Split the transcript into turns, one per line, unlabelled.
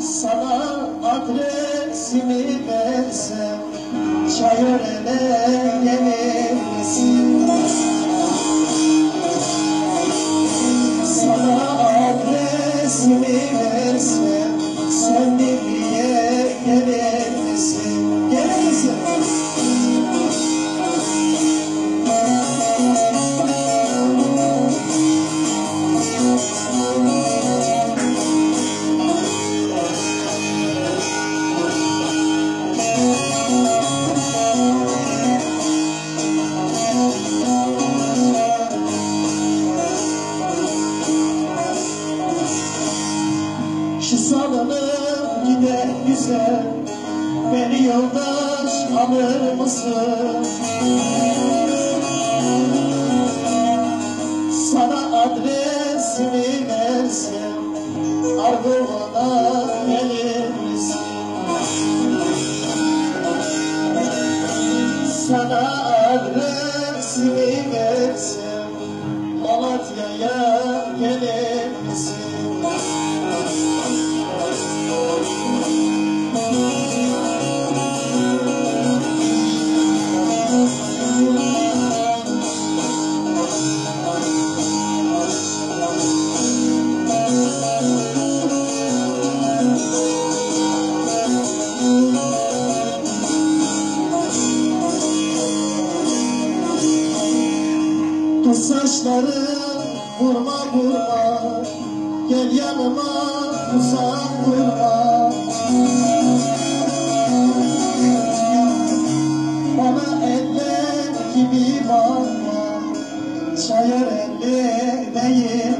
Sana adresimi versem Çayören'e gelir misin? Sana adresimi versem Sen birliğe gelir Şu salınıp giden güzel Beni yoldaş alır mısın? Sana adresimi versem Ardılana gelir misin? Sana adresimi versem Malatya'ya Kız saçları vurma vurma. Gel yanıma uzak durma. Bana eller gibi bakma Çayır elli değil